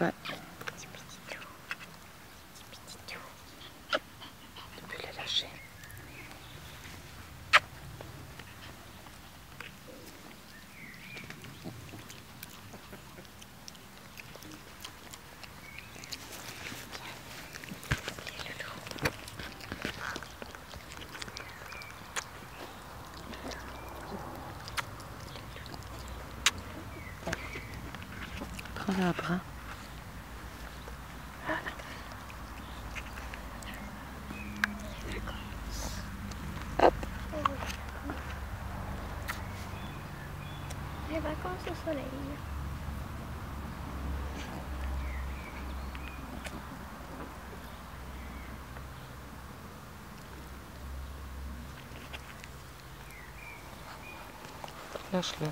Ouais. Petit petit tout. Petit petit tout. Tu peux les lâcher. Bras. levar com a sussurreira. Нашли.